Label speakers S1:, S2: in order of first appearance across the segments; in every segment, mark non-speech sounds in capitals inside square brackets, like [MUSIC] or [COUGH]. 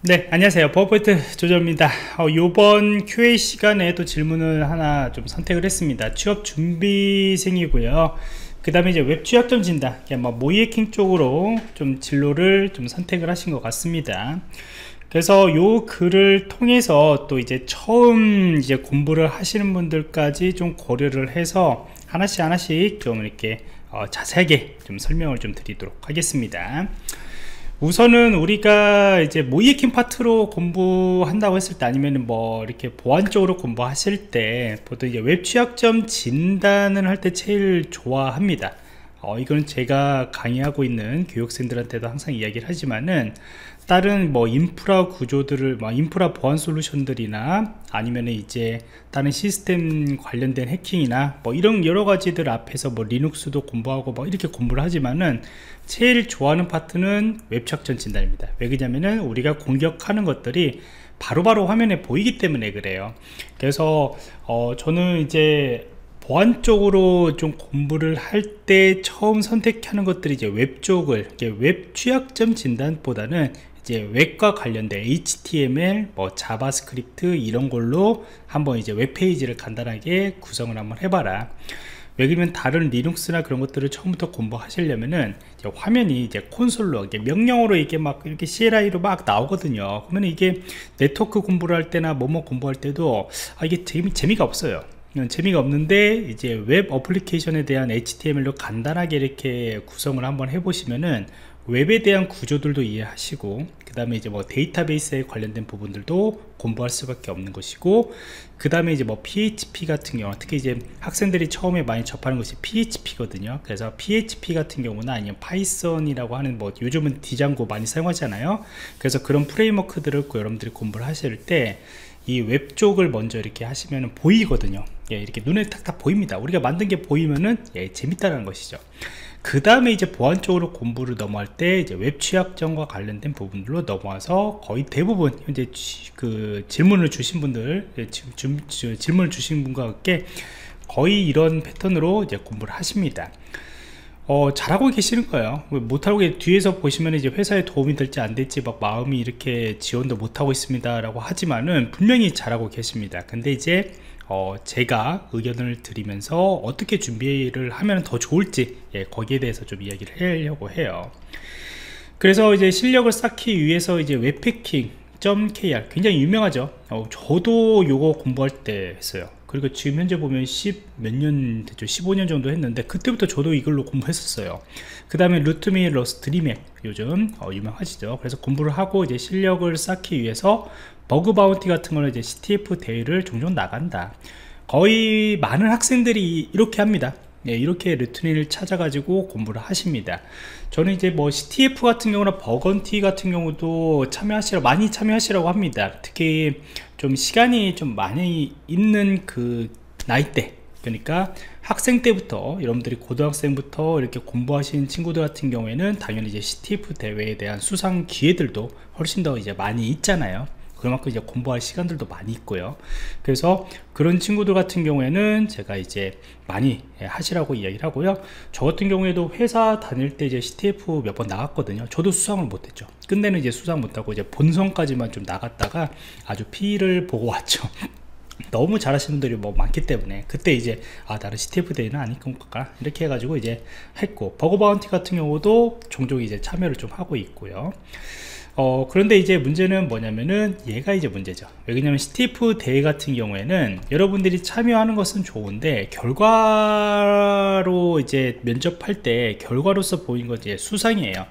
S1: 네 안녕하세요. 버퍼포인트 조정입니다. 어, 이번 QA 시간에 또 질문을 하나 좀 선택을 했습니다. 취업 준비생이고요. 그 다음에 이제 웹 취약점 진단 뭐 모이에킹 쪽으로 좀 진로를 좀 선택을 하신 것 같습니다. 그래서 요 글을 통해서 또 이제 처음 이제 공부를 하시는 분들까지 좀 고려를 해서 하나씩 하나씩 좀 이렇게 어, 자세하게 좀 설명을 좀 드리도록 하겠습니다 우선은 우리가 이제 모의해킹 파트로 공부한다고 했을 때 아니면 뭐 이렇게 보안 쪽으로 공부하실 때 보통 이제 웹 취약점 진단을 할 때 제일 좋아합니다. 어, 이거는 제가 강의하고 있는 교육생들한테도 항상 이야기를 하지만은 다른 뭐 인프라 구조들을 뭐 인프라 보안 솔루션들이나 아니면은 이제 다른 시스템 관련된 해킹이나 뭐 이런 여러 가지들 앞에서 뭐 Linux도 공부하고 뭐 이렇게 공부를 하지만은 제일 좋아하는 파트는 웹 취약점 진단입니다. 왜 그러냐면은 우리가 공격하는 것들이 바로바로 바로 화면에 보이기 때문에 그래요. 그래서 어 저는 이제 보안 쪽으로 좀 공부를 할 때 처음 선택하는 것들이 이제 웹 쪽을 웹 취약점 진단보다는 이제 웹과 관련된 HTML, 뭐 JavaScript 이런 걸로 한번 이제 웹페이지를 간단하게 구성을 한번 해봐라. 왜 그러면 다른 리눅스나 그런 것들을 처음부터 공부하시려면은 이제 화면이 이제 콘솔로 이게 명령어로 이게 막 이렇게 CLI로 막 나오거든요. 그러면 이게 네트워크 공부를 할 때나 뭐뭐 공부할 때도 아 이게 재미, 재미가 없어요. 재미가 없는데 이제 웹 어플리케이션에 대한 HTML로 간단하게 이렇게 구성을 한번 해보시면은 웹에 대한 구조들도 이해하시고 그 다음에 이제 뭐 데이터베이스에 관련된 부분들도 공부할 수밖에 없는 것이고 그 다음에 이제 뭐 PHP 같은 경우 특히 이제 학생들이 처음에 많이 접하는 것이 PHP거든요. 그래서 PHP 같은 경우나 아니면 파이썬이라고 하는 뭐 요즘은 Django 많이 사용하잖아요. 그래서 그런 프레임워크들을 여러분들이 공부를 하실 때 이 웹 쪽을 먼저 이렇게 하시면 보이거든요. 예, 이렇게 눈에 탁탁 보입니다. 우리가 만든 게 보이면은 예, 재밌다는 것이죠 그 다음에 이제 보안 쪽으로 공부를 넘어갈 때 이제 웹 취약점과 관련된 부분들로 넘어와서 거의 대부분 현재 그 질문을 주신 분들 예, 질문을 주신 분과 함께 거의 이런 패턴으로 이제 공부를 하십니다. 어, 잘하고 계시는 거예요. 못하고 뒤에서 보시면 이제 회사에 도움이 될지 안 될지 막 마음이 이렇게 지원도 못하고 있습니다. 라고 하지만은 분명히 잘하고 계십니다. 근데 이제 어, 제가 의견을 드리면서 어떻게 준비를 하면 더 좋을지 예, 거기에 대해서 좀 이야기를 하려고 해요. 그래서 이제 실력을 쌓기 위해서 이제 webhacking.kr 굉장히 유명하죠. 어, 저도 요거 공부할 때 했어요. 그리고 지금 현재 보면 10 몇 년 됐죠. 15년 정도 했는데 그때부터 저도 이걸로 공부했었어요. 그 다음에 Root Me 러스트 Dreamhack 요즘 어, 유명하시죠. 그래서 공부를 하고 이제 실력을 쌓기 위해서 bug bounty 같은 거는 이제 CTF 대회를 종종 나간다. 거의 많은 학생들이 이렇게 합니다. 예, 이렇게 루틴을 찾아가지고 공부를 하십니다. 저는 이제 뭐 CTF 같은 경우나 버건티 같은 경우도 참여하시라 많이 참여하시라고 합니다. 특히 좀 시간이 좀 많이 있는 그 나이대 그러니까 학생 때부터 여러분들이 고등학생부터 이렇게 공부하신 친구들 같은 경우에는 당연히 이제 CTF 대회에 대한 수상 기회들도 훨씬 더 이제 많이 있잖아요 그만큼 이제 공부할 시간들도 많이 있고요. 그래서 그런 친구들 같은 경우에는 제가 이제 많이 하시라고 이야기를 하고요. 저 같은 경우에도 회사 다닐 때 이제 CTF 몇 번 나갔거든요. 저도 수상을 못했죠. 끝내는 이제 수상 못하고 이제 본선까지만 좀 나갔다가 아주 피를 보고 왔죠. [LAUGHS] 너무 잘하시는 분들이 뭐 많기 때문에 그때 이제 아 나는 CTF 대회는 아닐 건가 이렇게 해가지고 이제 했고 버거 바운티 같은 경우도 종종 이제 참여를 좀 하고 있고요 어, 그런데 이제 문제는 뭐냐면은 얘가 이제 문제죠. 왜냐면 CTF 대회 같은 경우에는 여러분들이 참여하는 것은 좋은데 결과로 이제 면접할 때 결과로서 보인 것이 수상이에요.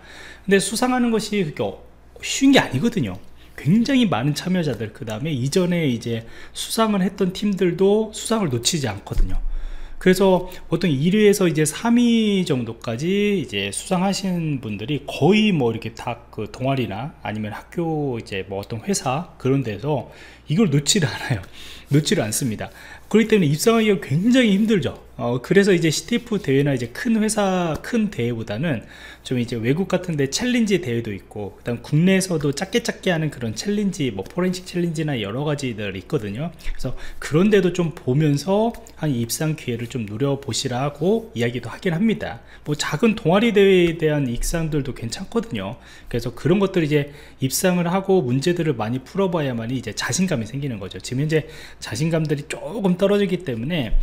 S1: 근데 수상하는 것이 그렇게 쉬운 게 아니거든요. 굉장히 많은 참여자들 그 다음에 이전에 이제 수상을 했던 팀들도 수상을 놓치지 않거든요 그래서 보통 1위에서 이제 3위 정도까지 이제 수상하신 분들이 거의 뭐 이렇게 다 그 동아리나 아니면 학교 이제 뭐 어떤 회사 그런 데서 이걸 놓지를 않아요. 놓지를 않습니다. 그렇기 때문에 입상하기가 굉장히 힘들죠. 어, 그래서 이제 CTF 대회나 이제 큰 회사 큰 대회보다는 좀 이제 외국 같은데 challenge 대회도 있고 그다음 국내에서도 작게 작게 하는 그런 challenge 뭐 forensic challenge나 여러 가지들 있거든요. 그래서 그런데도 좀 보면서 한 입상 기회를 좀 누려 보시라고 이야기도 하긴 합니다. 뭐 작은 동아리 대회에 대한 입상들도 괜찮거든요. 그래서 그런 것들 이제 입상을 하고 문제들을 많이 풀어봐야만이 이제 자신감 이 생기는 거죠. 지금 현재 자신감들이 조금 떨어지기 때문에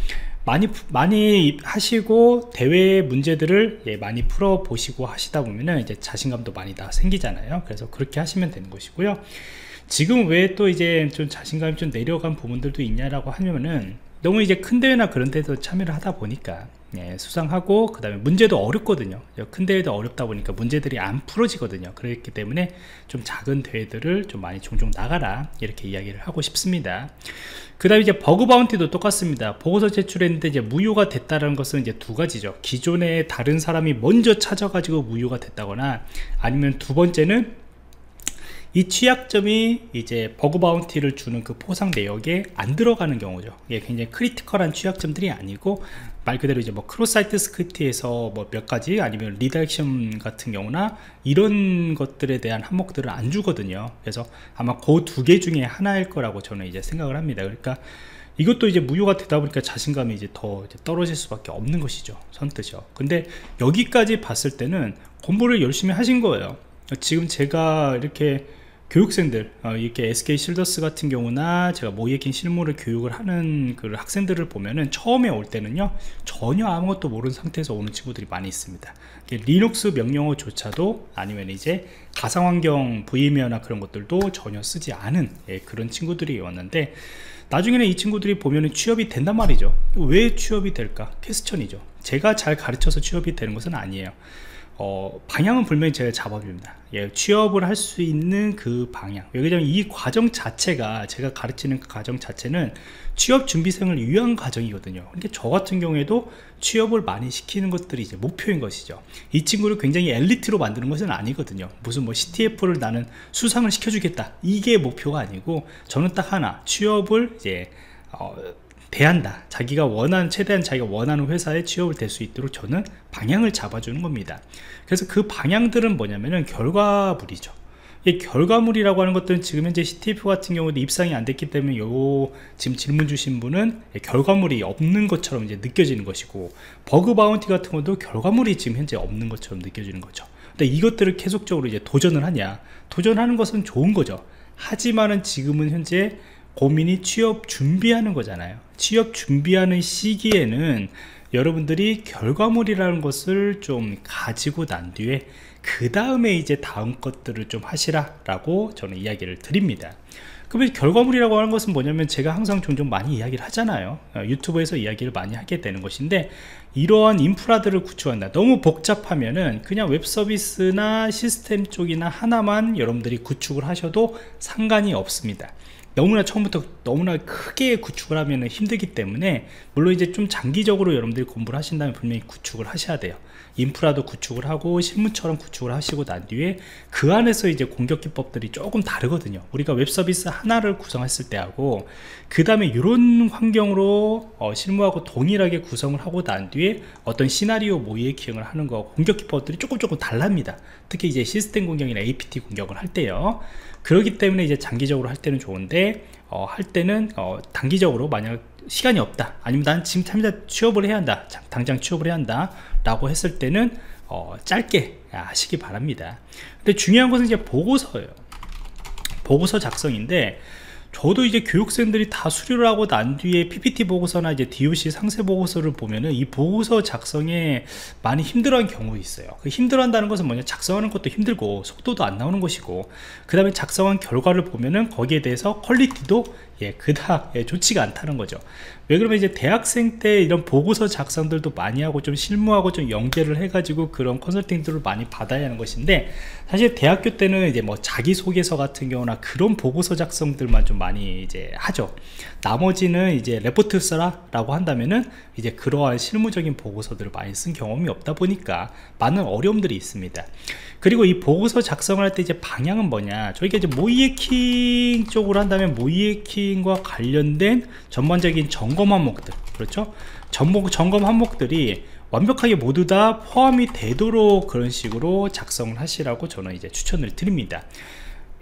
S1: 많이 많이 하시고 대회 문제들을 예, 많이 풀어 보시고 하시다 보면은 이제 자신감도 많이 다 생기잖아요. 그래서 그렇게 하시면 되는 것이고요. 지금 왜 또 이제 좀 자신감이 좀 내려간 부분들도 있냐라고 하면은 너무 이제 큰 대회나 그런 데도 참여를 하다 보니까 예, 수상하고 그 다음에 문제도 어렵거든요. 큰 대회도 어렵다 보니까 문제들이 안 풀어지거든요. 그렇기 때문에 좀 작은 대회들을 좀 많이 종종 나가라 이렇게 이야기를 하고 싶습니다. 그 다음에 이제 bug bounty도 똑같습니다. 보고서 제출했는데 이제 무효가 됐다는 것은 이제 두 가지죠. 기존에 다른 사람이 먼저 찾아가지고 무효가 됐다거나 아니면 두 번째는 이 취약점이 이제 bug bounty를 주는 그 포상 내역에 안 들어가는 경우죠. 이게 굉장히 critical한 취약점들이 아니고 말 그대로 이제 뭐 cross-site script에서 뭐 몇 가지 아니면 redirection 같은 경우나 이런 것들에 대한 항목들을 안 주거든요. 그래서 아마 그 두 개 중에 하나일 거라고 저는 이제 생각을 합니다. 그러니까 이것도 이제 무효가 되다 보니까 자신감이 이제 더 이제 떨어질 수밖에 없는 것이죠. 선뜻이죠 근데 여기까지 봤을 때는 공부를 열심히 하신 거예요. 지금 제가 이렇게 교육생들 어, 이렇게 SK shieldus 같은 경우나 제가 모의해킹 실무를 교육을 하는 그 학생들을 보면은 처음에 올 때는요 전혀 아무것도 모르는 상태에서 오는 친구들이 많이 있습니다. 리눅스 명령어조차도 아니면 이제 가상환경 VMware나 그런 것들도 전혀 쓰지 않은 예, 그런 친구들이 왔는데 나중에는 이 친구들이 보면은 취업이 된단 말이죠. 왜 취업이 될까? 퀘스천이죠. 제가 잘 가르쳐서 취업이 되는 것은 아니에요 어, 방향은 분명히 제가 잡아줍니다. 예, 취업을 할 수 있는 그 방향. 왜냐하면 이 과정 자체가 제가 가르치는 그 과정 자체는 취업 준비생을 위한 과정이거든요. 그러니까 저 같은 경우에도 취업을 많이 시키는 것들이 이제 목표인 것이죠. 이 친구를 굉장히 엘리트로 만드는 것은 아니거든요. 무슨 뭐 CTF를 나는 수상을 시켜주겠다. 이게 목표가 아니고 저는 딱 하나 취업을 이제 어, 대한다. 자기가 원하는 최대한 자기가 원하는 회사에 취업을 될 수 있도록 저는 방향을 잡아주는 겁니다. 그래서 그 방향들은 뭐냐면은 결과물이죠. 이 결과물이라고 하는 것들은 지금 현재 CTF 같은 경우도 입상이 안 됐기 때문에 요 지금 질문 주신 분은 결과물이 없는 것처럼 이제 느껴지는 것이고 버그 바운티 같은 것도 결과물이 지금 현재 없는 것처럼 느껴지는 거죠. 근데 이것들을 계속적으로 이제 도전을 하냐? 도전하는 것은 좋은 거죠. 하지만은 지금은 현재 고민이 취업 준비하는 거잖아요. 취업 준비하는 시기에는 여러분들이 결과물이라는 것을 좀 가지고 난 뒤에 그 다음에 이제 다음 것들을 좀 하시라 라고 저는 이야기를 드립니다. 그러면 결과물이라고 하는 것은 뭐냐면 제가 항상 종종 많이 이야기를 하잖아요. 어, 유튜브에서 이야기를 많이 하게 되는 것인데 이러한 인프라들을 구축한다. 너무 복잡하면은 그냥 웹 서비스나 시스템 쪽이나 하나만 여러분들이 구축을 하셔도 상관이 없습니다 너무나 처음부터 너무나 크게 구축을 하면 힘들기 때문에 물론 이제 좀 장기적으로 여러분들이 공부를 하신다면 분명히 구축을 하셔야 돼요 인프라도 구축을 하고 실무처럼 구축을 하시고 난 뒤에 그 안에서 이제 공격 기법들이 조금 다르거든요. 우리가 웹 서비스 하나를 구성했을 때 하고 그 다음에 이런 환경으로 어, 실무하고 동일하게 구성을 하고 난 뒤에 어떤 시나리오 모의의 기행을 하는 거 공격 기법들이 조금 조금 달랍니다. 특히 이제 시스템 공격이나 APT 공격을 할 때요. 그렇기 때문에 이제 장기적으로 할 때는 좋은데 어, 할 때는 어, 단기적으로 만약 시간이 없다. 아니면 난 지금 참자 취업을 해야 한다. 당장 취업을 해야 한다. 라고 했을 때는 어, 짧게 하시기 바랍니다. 근데 중요한 것은 이제 보고서예요. 보고서 작성인데 저도 이제 교육생들이 다 수료를 하고 난 뒤에 PPT 보고서나 이제 DOC 상세 보고서를 보면은 이 보고서 작성에 많이 힘들어하는 경우가 있어요. 그 힘들어한다는 것은 뭐냐? 작성하는 것도 힘들고 속도도 안 나오는 것이고 그 다음에 작성한 결과를 보면은 거기에 대해서 퀄리티도 예, 그닥 예, 좋지가 않다는 거죠. 왜 그러면 이제 대학생 때 이런 보고서 작성들도 많이 하고 좀 실무하고 좀 연계를 해가지고 그런 컨설팅들을 많이 받아야 하는 것인데 사실 대학교 때는 이제 뭐 자기소개서 같은 경우나 그런 보고서 작성들만 좀 많이 이제 하죠. 나머지는 이제 레포트 써라 라고 한다면은 이제 그러한 실무적인 보고서들을 많이 쓴 경험이 없다 보니까 많은 어려움들이 있습니다. 그리고 이 보고서 작성을 할때 이제 방향은 뭐냐? 저희가 이제 모이에킹 쪽으로 한다면 모이에킹과 관련된 전반적인 점검 항목들 그렇죠? 점검, 점검 항목들이 완벽하게 모두 다 포함이 되도록 그런 식으로 작성을 하시라고 저는 이제 추천을 드립니다.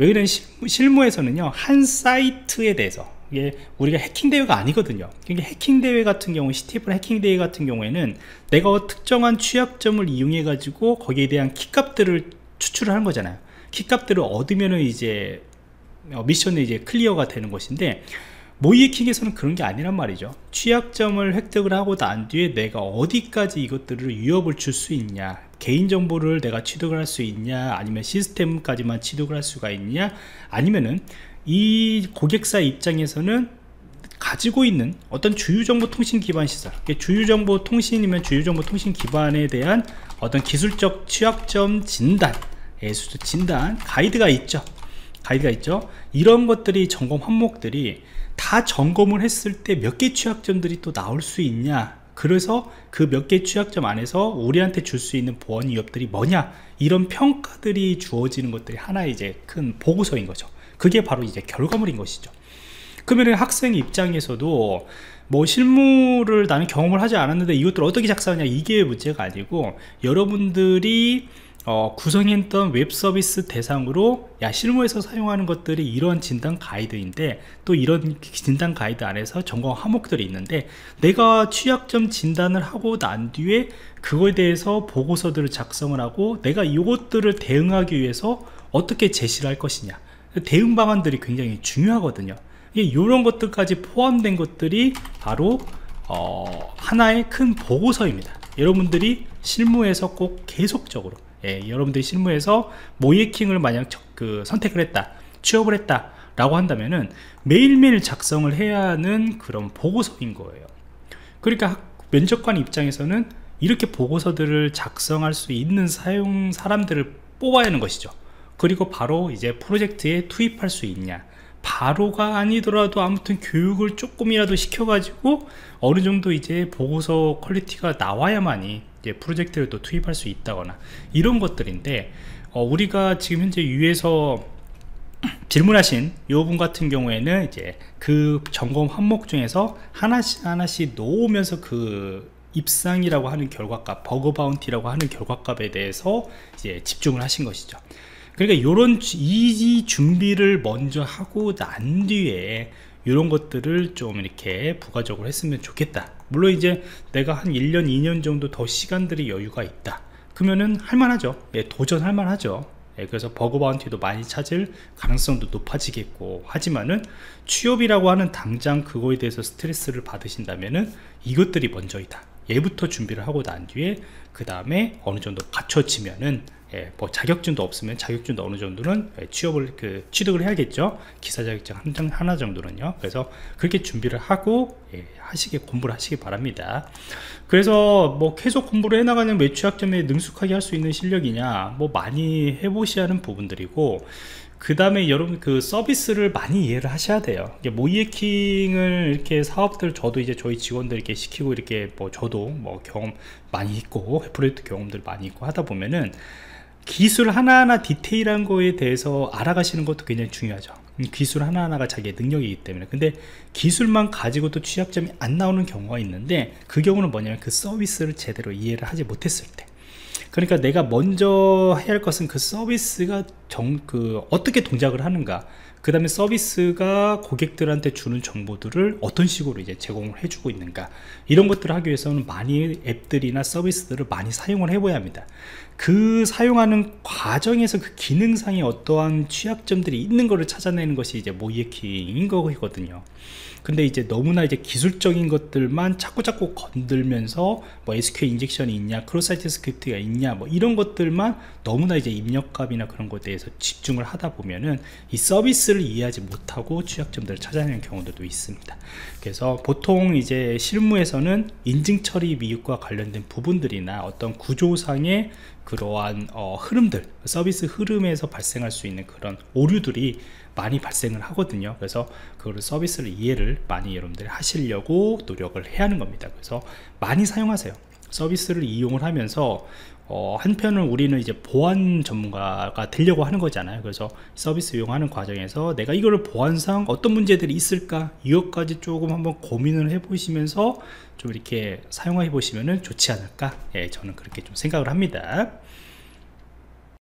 S1: 여기는 실무, 에서는요 한 사이트에 대해서 이게 우리가 해킹 대회가 아니거든요. 그러니까 해킹 대회 같은 경우 CTF 해킹 대회 같은 경우에는 내가 특정한 취약점을 이용해 가지고 거기에 대한 키값들을 추출을 하는 거잖아요. 키값들을 얻으면은 이제 어, 미션이 이제 clear가 되는 것인데 모이킹에서는 그런 게 아니란 말이죠. 취약점을 획득을 하고 난 뒤에 내가 어디까지 이것들을 위협을 줄 수 있냐 개인정보를 내가 취득을 할 수 있냐 아니면 시스템까지만 취득을 할 수가 있냐 아니면은 이 고객사 입장에서는 가지고 있는 어떤 주유정보통신 기반 시설 주유정보통신이면 주유정보통신 기반에 대한 어떤 기술적 취약점 진단 예수 진단 가이드가 있죠. 가이드가 있죠. 이런 것들이 점검 항목들이 다 점검을 했을 때 몇 개 취약점들이 또 나올 수 있냐. 그래서 그 몇 개 취약점 안에서 우리한테 줄 수 있는 보안 위협들이 뭐냐. 이런 평가들이 주어지는 것들이 하나의 이제 큰 보고서인 거죠 그게 바로 이제 결과물인 것이죠. 그러면 학생 입장에서도 뭐 실무를 나는 경험을 하지 않았는데 이것들 어떻게 작성하냐 이게 문제가 아니고 여러분들이 어, 구성했던 웹 서비스 대상으로 야 실무에서 사용하는 것들이 이런 진단 가이드인데 또 이런 진단 가이드 안에서 점검 항목들이 있는데 내가 취약점 진단을 하고 난 뒤에 그거에 대해서 보고서들을 작성을 하고 내가 이것들을 대응하기 위해서 어떻게 제시를 할 것이냐 대응 방안들이 굉장히 중요하거든요. 이런 것들까지 포함된 것들이 바로 어, 하나의 큰 보고서입니다. 여러분들이 실무에서 꼭 계속적으로 예, 여러분들이 실무에서 모이킹을 만약 그 선택을 했다 취업을 했다 라고 한다면은 매일매일 작성을 해야 하는 그런 보고서인 거예요. 그러니까 면접관 입장에서는 이렇게 보고서들을 작성할 수 있는 사용 사람들을 뽑아야 하는 것이죠 그리고 바로 이제 프로젝트에 투입할 수 있냐 바로가 아니더라도 아무튼 교육을 조금이라도 시켜가지고 어느 정도 이제 보고서 퀄리티가 나와야만이 이제 프로젝트를 또 투입할 수 있다거나 이런 것들인데 어, 우리가 지금 현재 위에서 질문하신 요분 같은 경우에는 이제 그 점검 항목 중에서 하나씩 하나씩 놓으면서 그 입상이라고 하는 결과값, bug bounty라고 하는 결과값에 대해서 이제 집중을 하신 것이죠. 그러니까 요런 이 준비를 먼저 하고 난 뒤에 이런 것들을 좀 이렇게 부가적으로 했으면 좋겠다. 물론 이제 내가 한 1년 2년 정도 더 시간들이 여유가 있다. 그러면은 할만하죠. 예, 도전할 만하죠. 예, 그래서 버그 바운티도 많이 찾을 가능성도 높아지겠고 하지만은 취업이라고 하는 당장 그거에 대해서 스트레스를 받으신다면은 이것들이 먼저이다. 얘부터 준비를 하고 난 뒤에 그 다음에 어느 정도 갖춰지면은 예, 뭐 자격증도 없으면 자격증도 어느 정도는 예, 취업을 그 취득을 해야겠죠? 기사 자격증 한 장 하나 정도는요. 그래서 그렇게 준비를 하고 예, 하시게 공부를 하시기 바랍니다. 그래서 뭐 계속 공부를 해나가는 매취학점에 능숙하게 할 수 있는 실력이냐 뭐 많이 해보셔야 하는 부분들이고 그 다음에 여러분 그 서비스를 많이 이해를 하셔야 돼요. 모이에킹을 이렇게 사업들 저도 이제 저희 직원들 이렇게 시키고 이렇게 뭐 저도 뭐 경험 많이 있고 프로젝트 경험들 많이 있고 하다 보면은 기술 하나하나 디테일한 거에 대해서 알아가시는 것도 굉장히 중요하죠. 기술 하나하나가 자기의 능력이기 때문에. 근데 기술만 가지고도 취약점이 안 나오는 경우가 있는데 그 경우는 뭐냐면 그 서비스를 제대로 이해를 하지 못했을 때. 그러니까 내가 먼저 해야 할 것은 그 서비스가 정, 그 어떻게 동작을 하는가. 그 다음에 서비스가 고객들한테 주는 정보들을 어떤 식으로 이제 제공을 해주고 있는가. 이런 것들을 하기 위해서는 많이 앱들이나 서비스들을 많이 사용을 해봐야 합니다 그 사용하는 과정에서 그 기능상의 어떠한 취약점들이 있는 것을 찾아내는 것이 이제 모이에킹인 거거든요. 근데 이제 너무나 이제 기술적인 것들만 자꾸 자꾸 건들면서 뭐 SQL 인젝션이 있냐 cross-site script가 있냐 뭐 이런 것들만 너무나 이제 입력값이나 그런 것에 대해서 집중을 하다 보면은 이 서비스를 이해하지 못하고 취약점들을 찾아내는 경우도 있습니다. 그래서 보통 이제 실무에서는 인증 처리 미흡과 관련된 부분들이나 어떤 구조상의 그러한 어, 흐름들 서비스 흐름에서 발생할 수 있는 그런 오류들이 많이 발생을 하거든요. 그래서 그걸 서비스를 이해를 많이 여러분들이 하시려고 노력을 해야 하는 겁니다. 그래서 많이 사용하세요. 서비스를 이용을 하면서 어, 한편은 우리는 이제 보안 전문가가 되려고 하는 거잖아요. 그래서 서비스 이용하는 과정에서 내가 이거를 보안상 어떤 문제들이 있을까? 이것까지 조금 한번 고민을 해 보시면서 좀 이렇게 사용해 보시면 좋지 않을까? 예, 저는 그렇게 좀 생각을 합니다